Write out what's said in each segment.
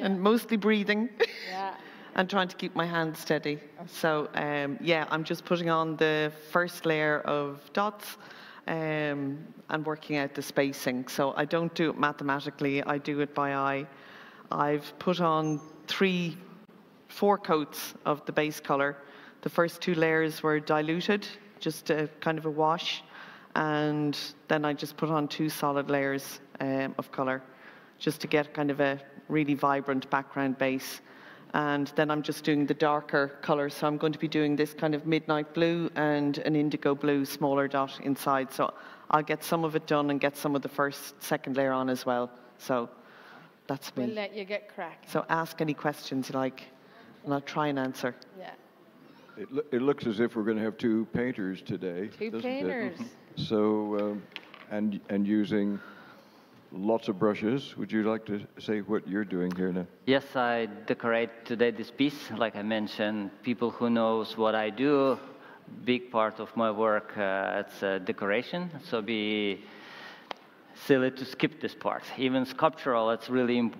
and mostly breathing Yeah. and trying to keep my hands steady. So um, yeah, I'm just putting on the first layer of dots um, and working out the spacing. So I don't do it mathematically, I do it by eye. I've put on three, four coats of the base color. The first two layers were diluted, just a kind of a wash, and then I just put on two solid layers um, of color, just to get kind of a really vibrant background base. And then I'm just doing the darker color. So I'm going to be doing this kind of midnight blue and an indigo blue smaller dot inside. So I'll get some of it done and get some of the first, second layer on as well. So that's me. We'll let you get cracked. So ask any questions you like, and I'll try and answer. Yeah. It, loo- it looks as if we're going to have two painters today. Two doesn't it? painters. So, um, and, and using lots of brushes. Would you like to say what you're doing here now? Yes, I decorate today this piece. Like I mentioned, people who knows what I do, big part of my work, uh, it's uh, decoration. So be silly to skip this part. Even sculptural, it's really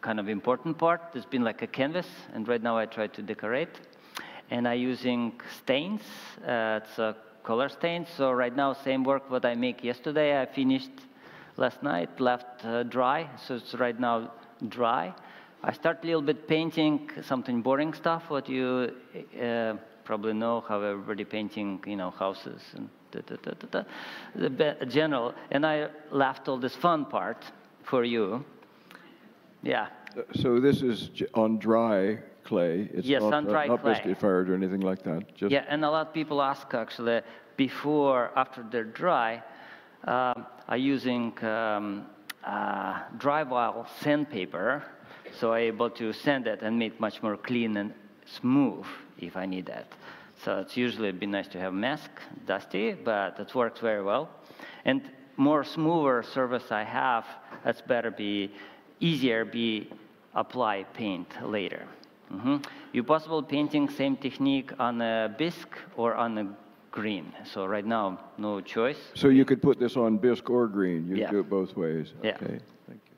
kind of important part. There's been like a canvas, and right now I try to decorate. And I using stains. Uh, it's a color stain. So right now, same work what I make yesterday, I finished last night, left uh, dry. So it's right now dry. I start a little bit painting something boring stuff, what you uh, probably know how everybody painting, you know, houses and da, da, da, da, da, the general. And I left all this fun part for you. Yeah. Uh, So this is on dry clay. It's Yes, not, on dry not clay. biscuit fired or anything like that. Just Yeah, and a lot of people ask actually before, after they're dry, um, are using um, uh, drywall sandpaper, so I'm able to sand it and make it much more clean and smooth if I need that. So it's usually be nice to have mask, dusty, but it works very well. And more smoother surface I have, that's better be easier be apply paint later. hmm You possible painting same technique on a bisque or on a green. So right now, no choice. So you could put this on bisque or green. You Yeah. do it both ways. Yeah. Okay. Thank you.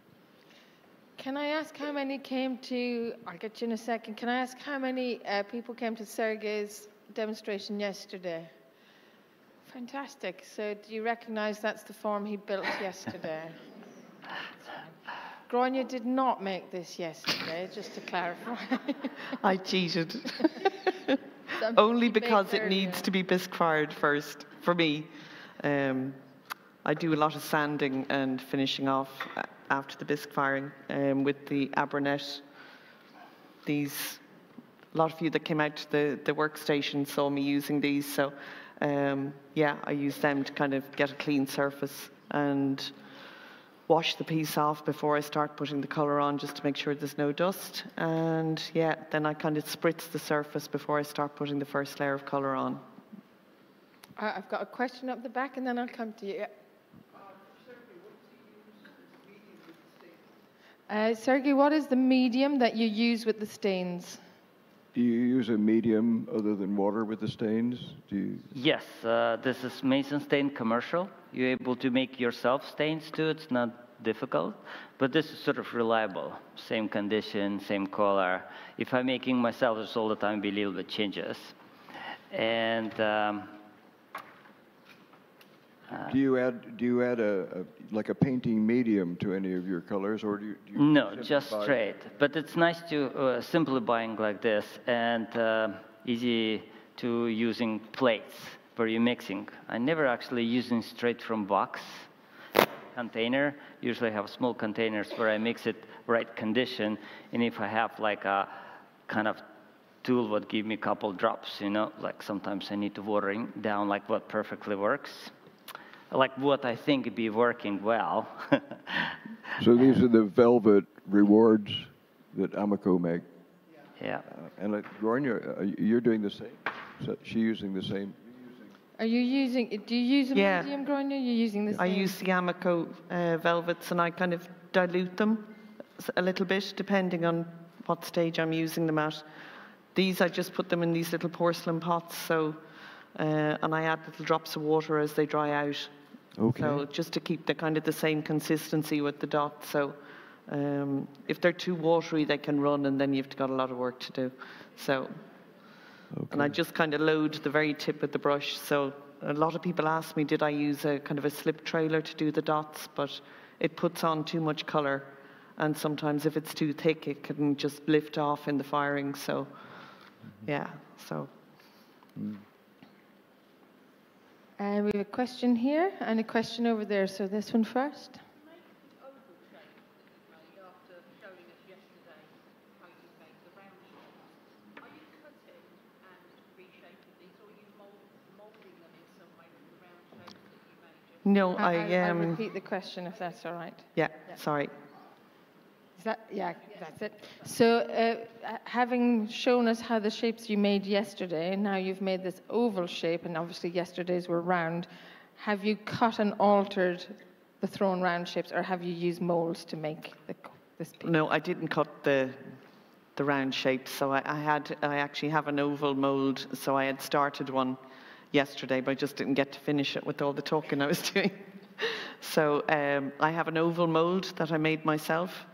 Can I ask how many came to, I'll get you in a second. Can I ask how many uh, people came to Sergei's demonstration yesterday? Fantastic. So do you recognize that's the form he built yesterday? Gráinne did not make this yesterday, just to clarify. I cheated. Only because it needs to be bisque fired first for me. Um, I do a lot of sanding and finishing off after the bisque firing um, with the Abranet. These, a lot of you that came out to the, the workstation saw me using these. So, um, yeah, I use them to kind of get a clean surface and wash the piece off before I start putting the colour on just to make sure there's no dust. And yeah, then I kind of spritz the surface before I start putting the first layer of colour on. Uh, I've got a question up the back, and then I'll come to you. Yeah. Uh, Sergei, what is the medium that you use with the stains? Do you use a medium other than water with the stains? Do you? Yes, uh, this is Mason Stain commercial. You're able to make yourself stains too. It's not difficult, but this is sort of reliable. Same condition, same color. If I'm making myself this all the time, be a little bit changes. And um, Do you add do you add a, a like a painting medium to any of your colors, or do you? Do you no, just straight. But it's nice to uh, simply buying like this and uh, easy to using plates where you're mixing. I never actually using straight from box container. Usually I have small containers where I mix it right condition. And if I have like a kind of tool would give me a couple drops, you know, like sometimes I need to watering down like what perfectly works. Like what I think be working well. So these are the velvet rewards that Amaco make. yeah. Uh, and like Gráinne, uh, you're doing the same. So she using the same. Are you using? Do you use a Yeah. medium, Gráinne? You're using the I same? use the Amaco uh, velvets and I kind of dilute them s- a little bit depending on what stage I'm using them at. These, I just put them in these little porcelain pots, so, uh, and I add little drops of water as they dry out. Okay. So just to keep the kind of the same consistency with the dots. So Um, if they're too watery, they can run, and then you've got a lot of work to do. So, and I just kind of load the very tip of the brush. So a lot of people ask me, did I use a kind of a slip trailer to do the dots? But it puts on too much color, and sometimes if it's too thick, it can just lift off in the firing. So, yeah. So. Uh, we have a question here and a question over there. So this one first. No, I, I I'll um. repeat the question if that's all right. Yeah, sorry. Is that, yeah, that's it. So, uh, having shown us how the shapes you made yesterday, now you've made this oval shape, and obviously yesterday's were round. Have you cut and altered the thrown round shapes, or have you used molds to make the, this piece? No, I didn't cut the the round shape. So I, I had I actually have an oval mold. So I had started one yesterday, but I just didn't get to finish it with all the talking I was doing. so um, I have an oval mold that I made myself,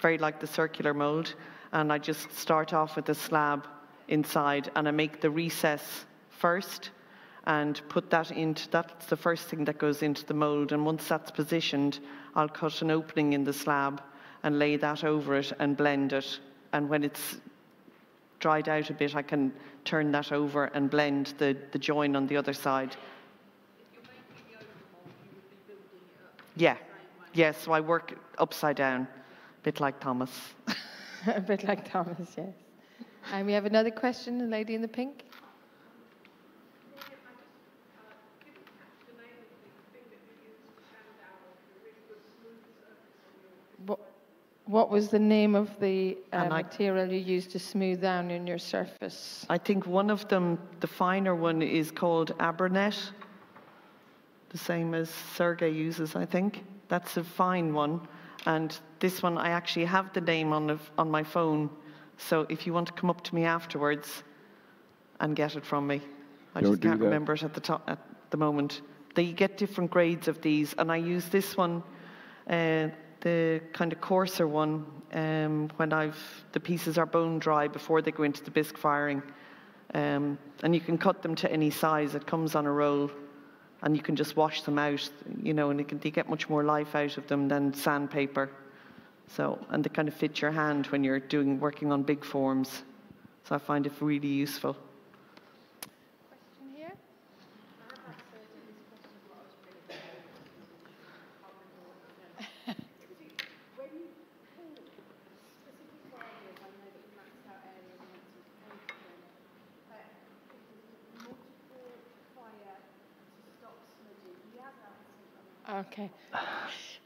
very like the circular mold, and I just start off with a slab inside, and I make the recess first. And put that into that's the first thing that goes into the mold. And once that's positioned, I'll cut an opening in the slab and lay that over it and blend it. And when it's dried out a bit, I can turn that over and blend the, the join on the other side. Yeah, yes, so I work upside down, a bit like Thomas. a bit like Thomas, yes. And we have another question, the lady in the pink. What was the name of the uh, I- material you used to smooth down in your surface? I think one of them, the finer one, is called Abranet, the same as Sergei uses, I think. That's a fine one. And this one, I actually have the name on, the, on my phone. So if you want to come up to me afterwards and get it from me, I Don't just can't that. remember it at the, top, at the moment. They get different grades of these, and I use this one, uh, the kind of coarser one, um, when I've the pieces are bone dry before they go into the bisque firing. Um, and you can cut them to any size. It comes on a roll, and you can just wash them out, you know, and can, you get much more life out of them than sandpaper. So, and they kind of fit your hand when you're doing working on big forms. So I find it really useful. Question here? Okay.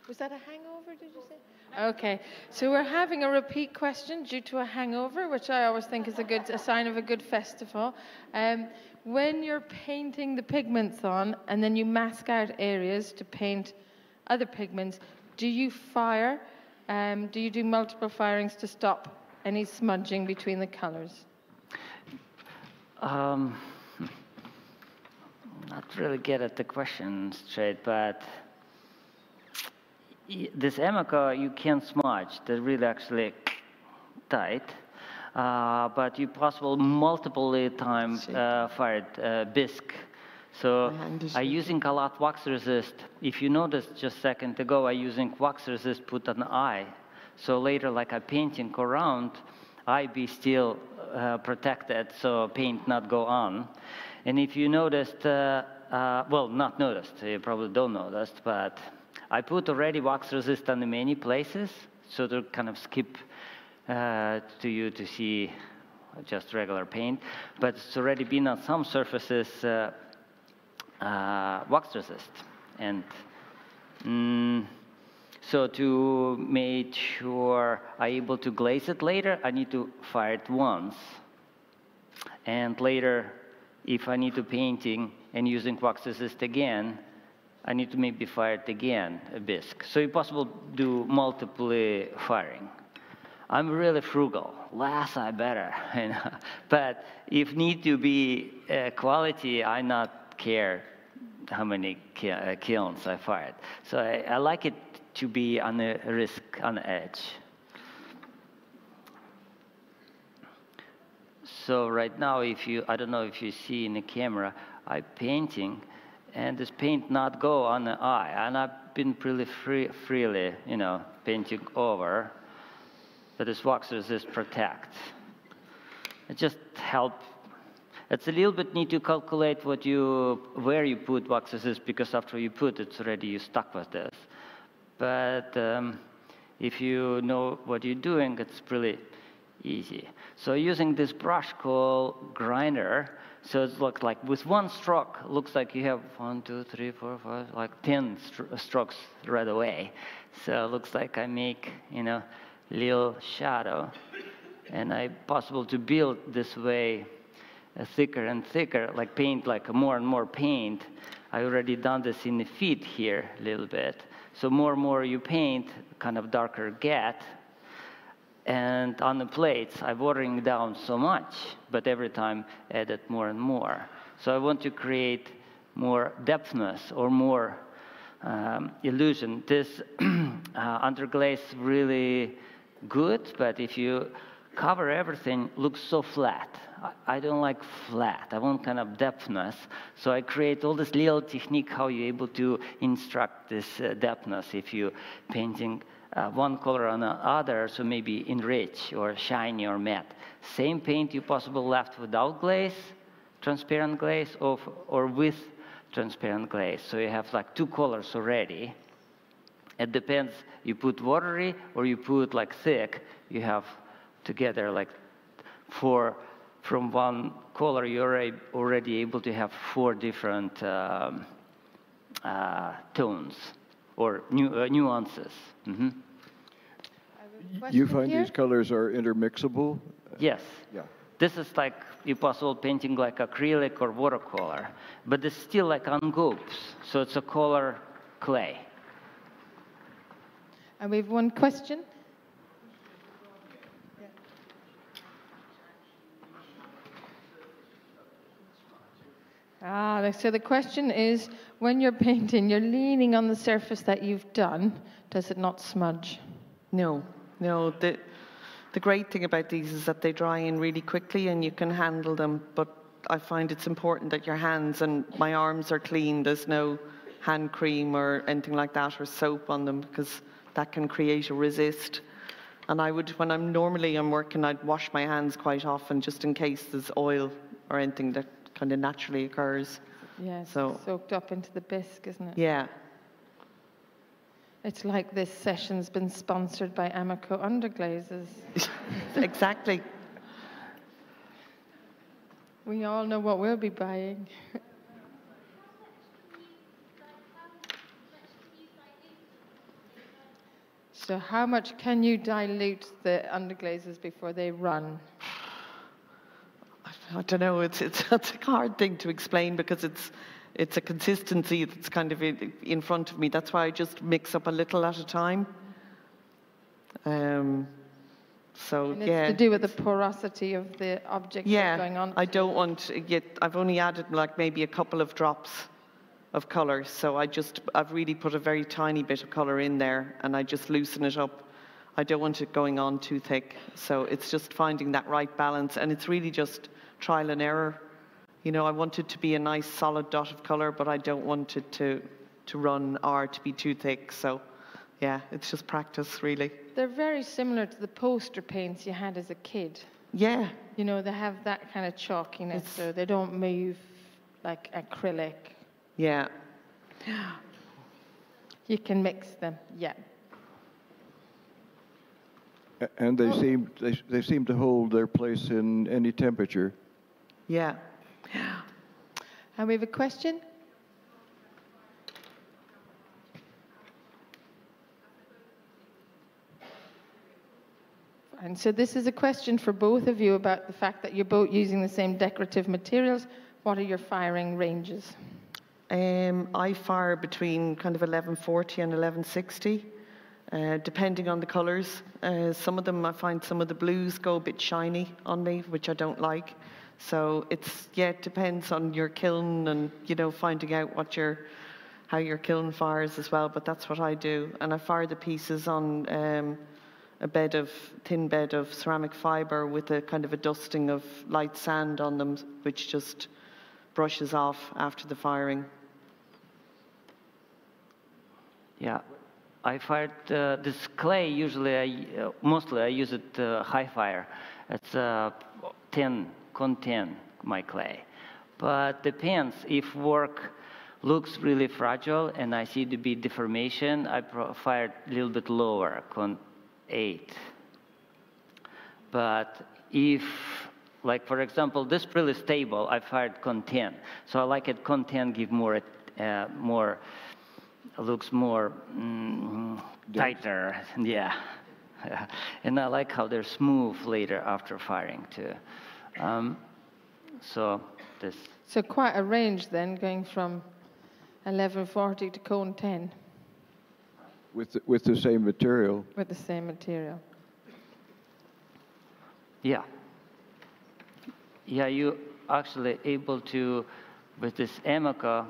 Was that a hangover, did you say? Okay. So we're having a repeat question due to a hangover, which I always think is a good a sign of a good festival. Um, when you're painting the pigments on and then you mask out areas to paint other pigments, do you fire? Um, do you do multiple firings to stop any smudging between the colors? Um, not really get at the question straight, but this Amaco you can't smudge. They're really actually tight. Uh, but you possible multiple time uh, fired uh, bisque. So My hand is I using a lot wax resist. If you noticed just a second ago, I using wax resist put an eye. So later, like I painting around, I be still uh, protected, so paint not go on. And if you noticed, uh, well, not noticed, you probably don't notice, but I put already wax resist on many places, so to kind of skip uh, to you to see just regular paint. But it's already been on some surfaces uh, uh, wax resist. And mm, so to make sure I'm able to glaze it later, I need to fire it once. And later, if I need to painting and using wax resist again, I need to maybe fire it again, a bisque. So it's possible to do multiple firing. I'm really frugal. Less I better. But if need to be uh, quality, I not care how many uh, kilns I fired. So I, I like it to be on the risk on the edge. So right now, if you, I don't know if you see in the camera, I'm painting, and this paint not go on the eye, and I've been pretty free, freely, you know, painting over, but this wax resist protect. It just help. It's a little bit need to calculate what you, where you put wax resist, because after you put it's already you stuck with this. But um, if you know what you're doing, it's pretty easy. So using this brush called grinder, so it looks like with one stroke, looks like you have one, two, three, four, five, like 10 st strokes right away. So it looks like I make, you know, little shadow. And I possible to build this way uh, thicker and thicker, like paint, like more and more paint. I already done this in the feet here a little bit. So more and more you paint, kind of darker get, and on the plates, I'm watering down so much, but every time added more and more. So I want to create more depthness or more um, illusion. This uh, underglaze really good, but if you cover everything, looks so flat. I, don't like flat. I want kind of depthness. So I create all this little technique how you're able to instruct this uh, depthness if you're painting uh, one color on the other, so maybe enrich or shiny or matte. Same paint you possible left without glaze, transparent glaze, or, or with transparent glaze. So you have like two colors already. It depends, you put watery or you put like thick, you have together like four, from one color you're already able to have four different um, uh, tones or nu uh, nuances. Mm -hmm. You find here? these colors are intermixable? Yes. Yeah. This is like you possible painting like acrylic or watercolor, but it's still like engobes, so it's a color clay. And we have one question. Ah, so the question is, when you're painting, you're leaning on the surface that you've done. Does it not smudge? No, no. The, the great thing about these is that they dry in really quickly and you can handle them. But I find it's important that your hands and my arms are clean. There's no hand cream or anything like that or soap on them because that can create a resist. And I would, when I'm normally I'm working, I'd wash my hands quite often just in case there's oil or anything that kind of naturally occurs. Yeah, so soaked up into the bisque, isn't it? Yeah. It's like this session's been sponsored by Amaco Underglazes. exactly. We all know what we'll be buying. so how much can you dilute the underglazes before they run? I don't know. It's it's it's a hard thing to explain because it's it's a consistency that's kind of in, in front of me. That's why I just mix up a little at a time. Um, so and it's yeah, to do with the porosity of the object yeah, going on. I don't want yet. I've only added like maybe a couple of drops of color, so I just I've really put a very tiny bit of color in there, and I just loosen it up. I don't want it going on too thick, so it's just finding that right balance, and it's really just trial and error. You know, I want it to be a nice solid dot of color, but I don't want it to, to run or to be too thick. So, yeah, it's just practice, really. They're very similar to the poster paints you had as a kid. Yeah. You know, they have that kind of chalkiness, it's, so they don't move like acrylic. Yeah. You can mix them, yeah. And they oh. seem they, they seem to hold their place in any temperature. Yeah. Yeah. And we have a question. And so this is a question for both of you about the fact that you're both using the same decorative materials. What are your firing ranges? Um, I fire between kind of 1140 and 1160, uh, depending on the colours. Uh, some of them, I find some of the blues go a bit shiny on me, which I don't like. So it's yeah, it depends on your kiln and you know finding out what your how your kiln fires as well, but that's what I do. And I fire the pieces on um, a bed of thin bed of ceramic fiber with a kind of a dusting of light sand on them, which just brushes off after the firing. Yeah, I fired uh, this clay. Usually, I uh, mostly I use it uh, high fire. It's uh, 10 cone 10 my clay, but depends if work looks really fragile and I see to be deformation. I fired a little bit lower, cone 8. But if like for example, this really stable, I fired cone 10. So I like it cone 10 give more, uh, more looks more mm, tighter. Yeah. and I like how they're smooth later after firing too. Um, so this. So quite a range then, going from 1140 to cone 10. With the, with the same material. With the same material. Yeah. Yeah, you actually able to, with this Amaco,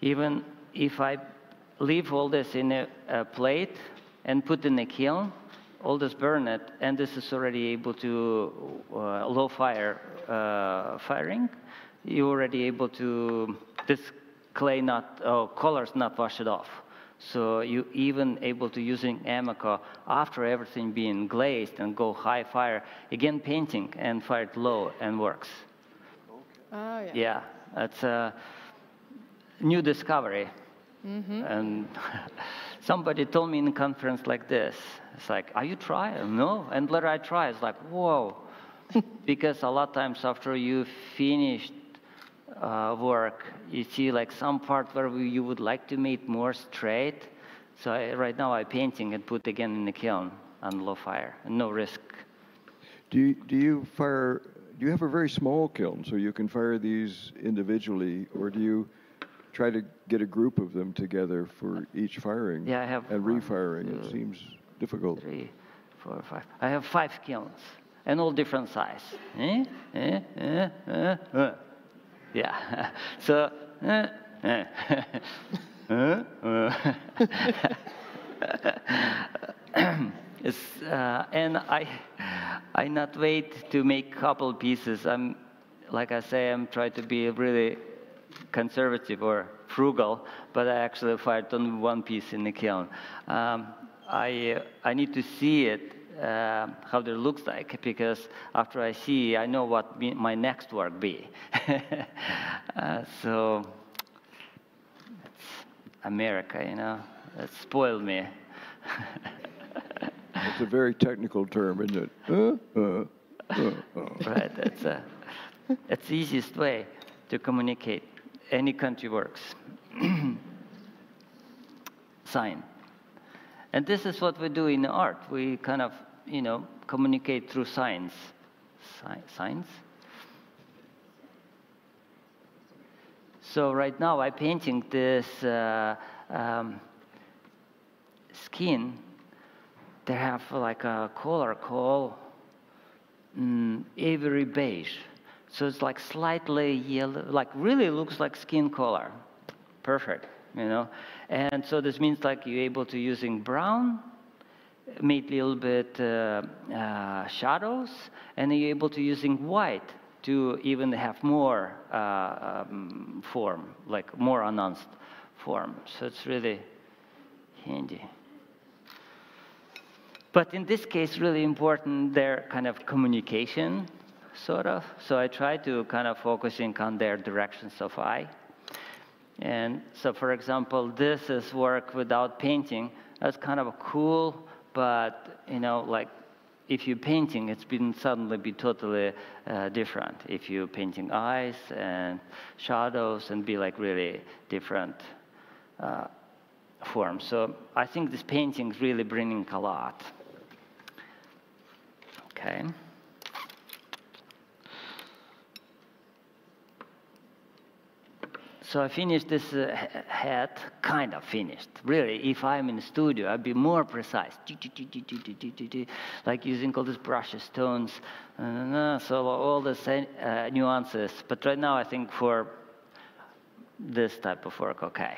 even if I leave all this in a, a plate and put in a kiln, all this burn it, and this is already able to uh, low fire uh, firing. You're already able to this clay not oh, colors not wash it off. So you even able to using Amaco after everything being glazed and go high fire again painting and fire it low and works. Oh yeah. Yeah, that's. Uh, new discovery. Mm-hmm. And somebody told me in a conference like this, it's like, are you trying? No. And later I try. It's like, whoa. because a lot of times after you finished uh, work, you see like some part where you would like to make more straight. So I, right now I'm painting and put again in the kiln on low fire, no risk. Do you, do you fire? Do you have a very small kiln so you can fire these individually, or do you try to get a group of them together for each firing. Yeah, I have. And refiring. Two, it seems difficult. Three, four, five. I have five kilns, and all different size. Eh? Eh? Eh? Eh? eh. Yeah. so. Eh? Eh. it's, uh, and I, I not wait to make couple pieces. I'm, like I say, I'm trying to be really conservative or frugal, but I actually fired only one piece in the kiln. Um, I, I need to see it, uh, how it looks like, because after I see, I know what my next work be. uh, so, it's America, you know, it spoiled me. it's a very technical term, isn't it? Uh, uh, uh, right, that's a, it's the easiest way to communicate any country works. Sign. And this is what we do in art. We kind of, you know, communicate through signs. signs? So right now I'm painting this uh, um, skin. They have like a color called um, ivory beige. So it's like slightly yellow, like really looks like skin color. Perfect, you know. And so this means like you're able to using brown, make little bit uh, uh, shadows, and you're able to using white to even have more uh, um, form, like more announced form. So it's really handy. But in this case, really important, their kind of communication sort of. So I try to kind of focusing on their directions of eye. And so, for example, this is work without painting. That's kind of cool, but you know, like if you're painting, it's been suddenly be totally uh, different. If you're painting eyes and shadows and be like really different uh, forms. So I think this painting is really bringing a lot. Okay. So I finished this uh, hat, kind of finished. Really, if I'm in the studio, I'd be more precise. Like using all these brushes, tones, uh, so all the uh, nuances. But right now, I think for this type of work okay.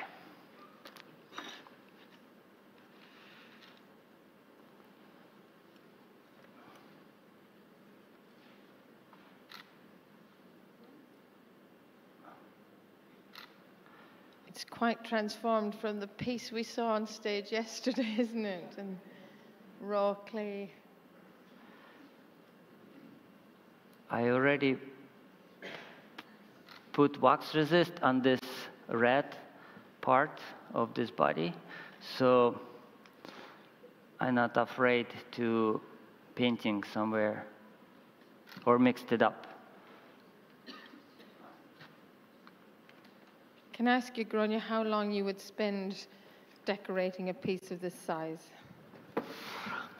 It's quite transformed from the piece we saw on stage yesterday, isn't it? And raw clay. I already put wax resist on this red part of this body, so I'm not afraid to painting somewhere or mixed it up. Can I ask you, Gráinne, how long you would spend decorating a piece of this size?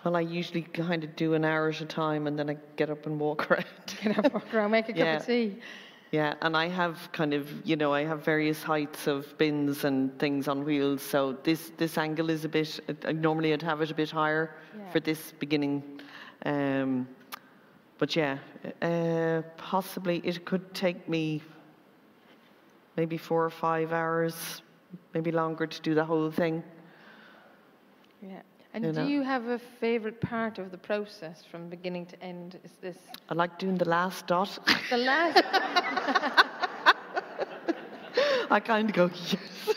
Well, I usually kind of do an hour at a time and then I get up and walk around. Get up, walk around, make a cup of tea. Yeah, and I have kind of, you know, I have various heights of bins and things on wheels. So this this angle is a bit. uh, Normally, I'd have it a bit higher Yeah. for this beginning. Um, but yeah, uh, possibly it could take me maybe four or five hours, maybe longer to do the whole thing. Yeah. And You do know. you have a favorite part of the process from beginning to end? Is this I like doing the last dot. the last? I kind of go yes.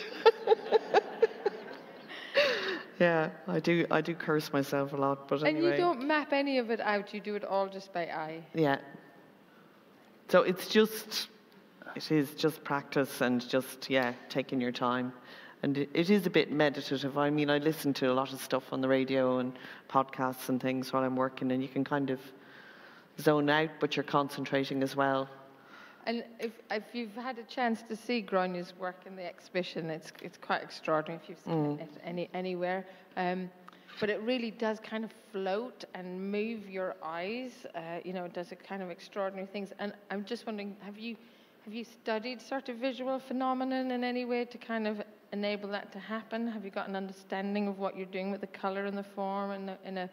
yeah, I do. I do curse myself a lot, but and anyway. you don't map any of it out. You do it all just by eye. Yeah. So it's just, it is just practice and just, yeah, taking your time. And it, it is a bit meditative. I mean, I listen to a lot of stuff on the radio and podcasts and things while I'm working, and you can kind of zone out, but you're concentrating as well. And if, if you've had a chance to see Gráinne's work in the exhibition, it's, it's quite extraordinary if you've seen it any, anywhere. Um, but it really does kind of float and move your eyes. Uh, you know, it does a kind of extraordinary things. And I'm just wondering, have you, have you studied sort of visual phenomenon in any way to kind of enable that to happen? Have you got an understanding of what you're doing with the color and the form in a, in a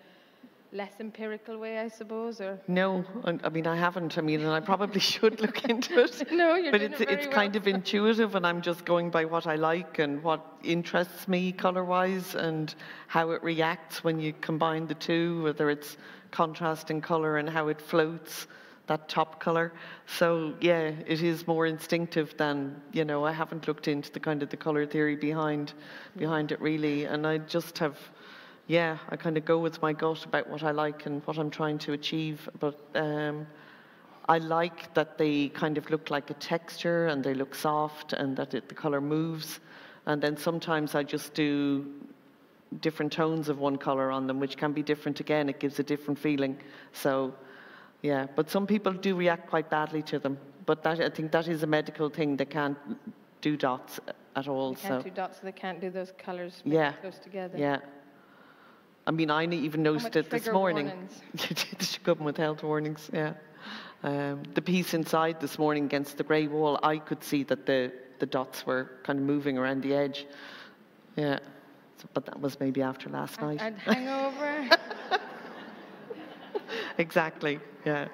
less empirical way, I suppose? Or No, I I mean I haven't. I mean, and I probably should look into it. No, you're but it's it it's well. kind of intuitive, and I'm just going by what I like and what interests me color-wise, and how it reacts when you combine the two, whether it's contrast in color and how it floats that top color. So yeah, it is more instinctive than you know. I haven't looked into the kind of the color theory behind behind it really, and I just have yeah, I kind of go with my gut about what I like and what I'm trying to achieve. But um, I like that they kind of look like a texture and they look soft and that it, the color moves. And then sometimes I just do different tones of one color on them, which can be different again. It gives a different feeling. So, yeah, but some people do react quite badly to them. But that, I think that is a medical thing. They can't do dots at all. they can't so, do dots, so they can't do those colors Yeah. close together. yeah. I mean, I even noticed it this morning. should come with health warnings, yeah. Um, the piece inside this morning against the grey wall, I could see that the, the dots were kind of moving around the edge. Yeah. So, but that was maybe after last And, night. and hangover. exactly, yeah.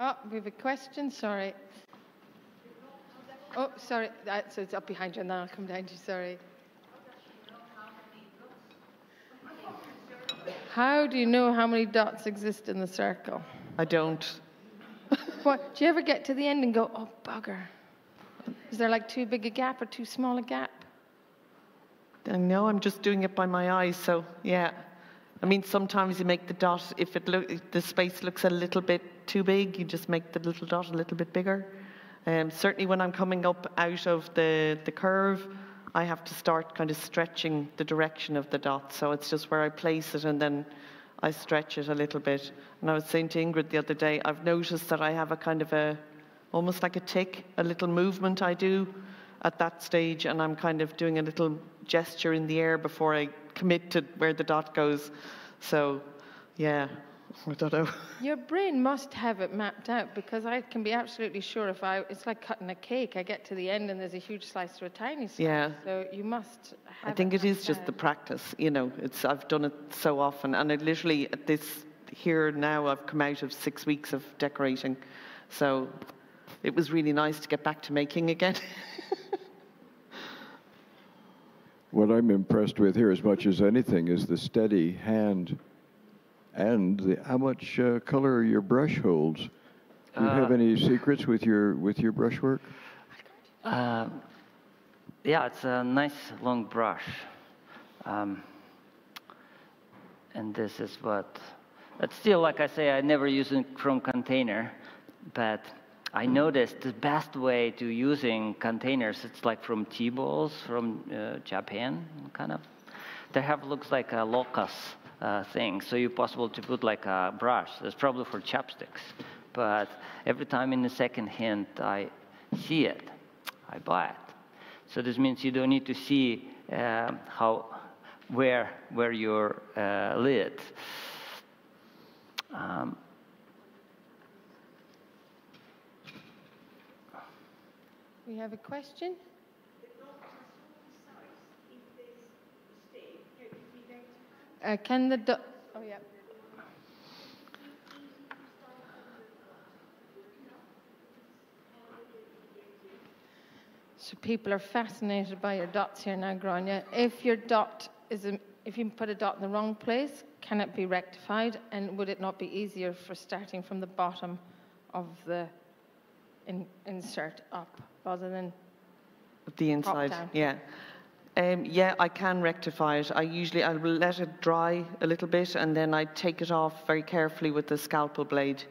oh, we have a question. Sorry. Oh, sorry. That, so it's up behind you, and then I'll come down to you. Sorry. How do you know how many dots exist in the circle? I don't. Do you ever get to the end and go, oh, bugger? Is there like too big a gap or too small a gap? I know I'm just doing it by my eyes, so yeah. I mean, sometimes you make the dot, if it the space looks a little bit too big, you just make the little dot a little bit bigger. Um, certainly when I'm coming up out of the, the curve, I have to start kind of stretching the direction of the dot. So it's just where I place it and then I stretch it a little bit. And I was saying to Ingrid the other day, I've noticed that I have a kind of a, almost like a tick, a little movement I do at that stage, and I'm kind of doing a little gesture in the air before I commit to where the dot goes. So, yeah, I don't know. Your brain must have it mapped out because I can be absolutely sure if I, it's like cutting a cake. I get to the end and there's a huge slice or a tiny slice. Yeah. So you must have I think it is mapped just the practice. You know, it's I've done it so often, and I literally at this here now I've come out of six weeks of decorating, so it was really nice to get back to making again. What I'm impressed with here, as much as anything, is the steady hand and the, how much uh, color your brush holds. Do you have Uh, any secrets with your with your brushwork? Uh, yeah, it's a nice long brush. Um, and this is what, but still, like I say, I never use it from container, but I noticed the best way to using containers, it's like from tea balls from uh, Japan, kind of. They have looks like a locus uh, thing, so you possible to put like a brush. That's probably for chopsticks, but every time in the second hand I see it, I buy it. So this means you don't need to see uh, how, where, where your uh, lid. Um, We have a question? Uh, can the oh yeah. So people are fascinated by your dots here now, Gráinne. If your dot is, a, if you put a dot in the wrong place, can it be rectified? And would it not be easier for starting from the bottom of the in, insert up rather than the inside, yeah. Um, yeah, I can rectify it. I usually I will let it dry a little bit, and then I take it off very carefully with the scalpel blade,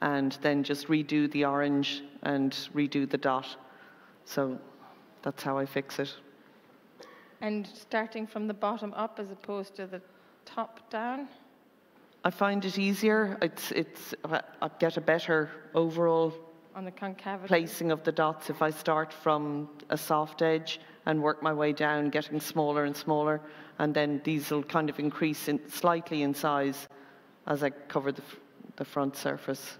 and then just redo the orange and redo the dot. So that's how I fix it. and starting from the bottom up as opposed to the top down? I find it easier. It's it's I I get a better overall on the concavity. placing of the dots if I start from a soft edge and work my way down, getting smaller and smaller, and then these will kind of increase in, slightly in size as I cover the, the front surface.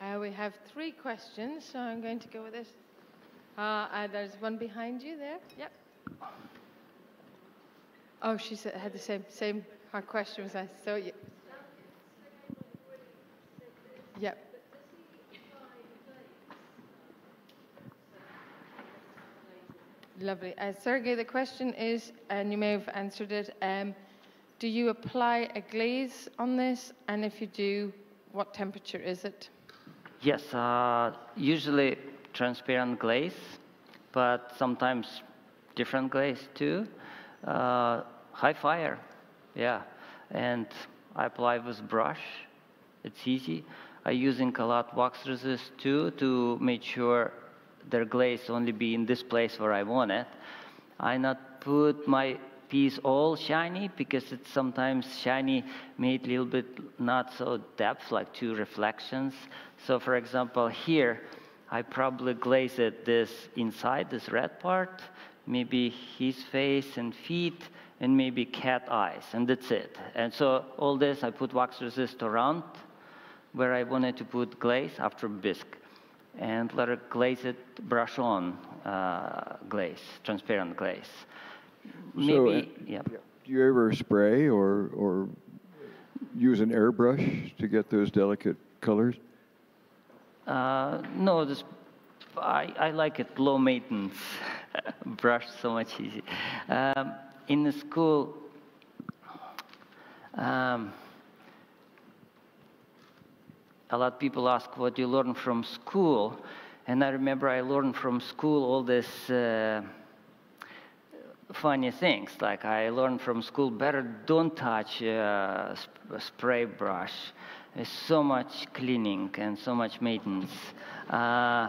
Uh, we have three questions, so I'm going to go with this. Uh, uh, there's one behind you there. Yep. Oh, she said, had the same same. Her question was asked. So, yeah. Yep. Lovely. Uh, Sergei, the question is, and you may have answered it. Um, do you apply a glaze on this? And if you do, what temperature is it? Yes, uh, usually transparent glaze, but sometimes different glaze too. Uh, high fire, yeah. And I apply with brush. It's easy. I using a lot wax resist too to make sure their glaze only be in this place where I want it. I not put my piece all shiny because it's sometimes shiny made a little bit not so depth like two reflections. So for example here I probably glaze it this inside this red part, maybe his face and feet and maybe cat eyes and that's it. And so all this I put wax resist around where I wanted to put glaze after bisque and let her glaze it brush on uh, glaze, transparent glaze. Maybe, uh, yeah. Do you ever spray or or use an airbrush to get those delicate colors? Uh, no, this, I, I like it low maintenance. Brush so much easy. Um, in the school, um, a lot of people ask what you learn from school, and I remember I learned from school all this. Uh, funny things. Like I learned from school, better don't touch uh, sp- spray brush. There's so much cleaning and so much maintenance. Uh,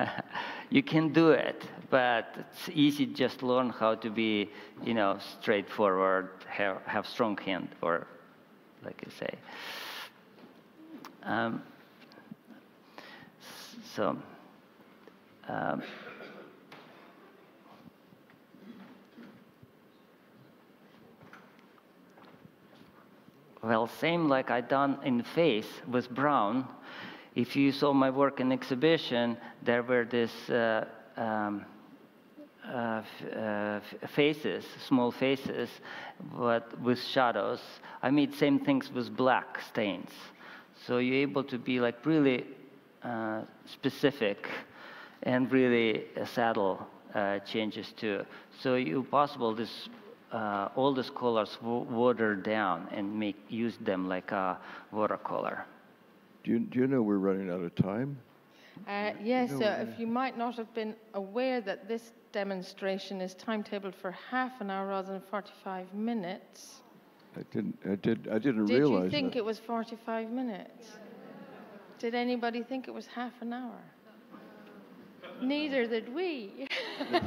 you can do it, but it's easy just learn how to be, you know, straightforward, have, have strong hand, or like you say. Um, so. Um, Well, same like I done in face with Brown. If you saw my work in exhibition, there were this uh, um, uh, uh, faces, small faces, but with shadows. I made same things with black stains. So you're able to be like really uh, specific and really uh, subtle uh, changes too. So you possible this uh, all these colors water down and make use them like a watercolor. Do you, do you know we're running out of time? Uh, yes, so if you might not have been aware that this demonstration is timetabled for half an hour rather than 45 minutes, I didn't. I did. I didn't did realize you think that. it was 45 minutes? Did anybody think it was half an hour? Neither did we.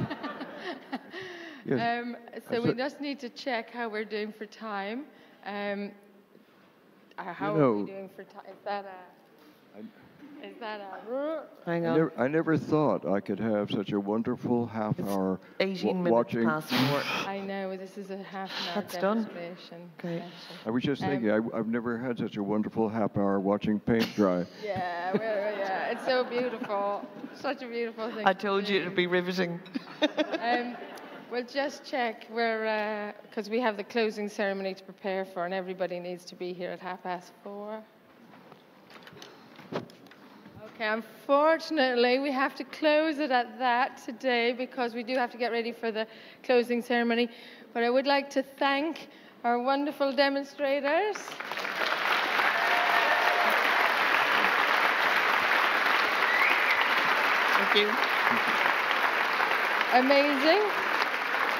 Yes. um, I so we just need to check how we're doing for time. Um, uh, how are know- we doing for time? Is that a? Is that a? Hang I on. never, I never thought I could have such a wonderful half hour 18 wa- minutes watching. past four. I know this is a half an hour That's done. demonstration. Okay. I was just Um, thinking, I, I've never had such a wonderful half hour watching paint dry. Yeah, we're, yeah, it's so beautiful. Such a beautiful thing. I to told you it'd be riveting. Um, we'll just check where, because we have the closing ceremony to prepare for, and everybody needs to be here at half past four. Okay, unfortunately, we have to close it at that today because we do have to get ready for the closing ceremony. But I would like to thank our wonderful demonstrators. Thank you. Amazing.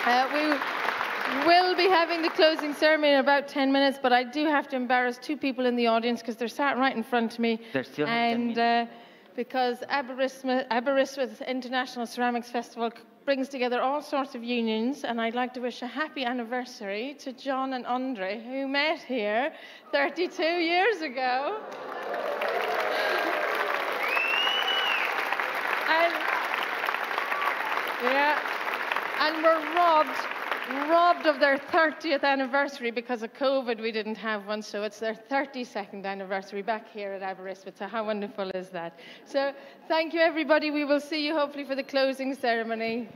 Uh, we will be having the closing ceremony in about 10 minutes, but I do have to embarrass two people in the audience because they're sat right in front of me. They're still have 10 and because Aberystwyth, Aberystwyth International Ceramics Festival brings together all sorts of unions, and I'd like to wish a happy anniversary to John and Andre, who met here 32 years ago. And yeah, and we're robbed, robbed of their 30th anniversary because of COVID. We didn't have one, so it's their 32nd anniversary back here at Aberystwyth. So how wonderful is that? So thank you, everybody. We will see you hopefully for the closing ceremony.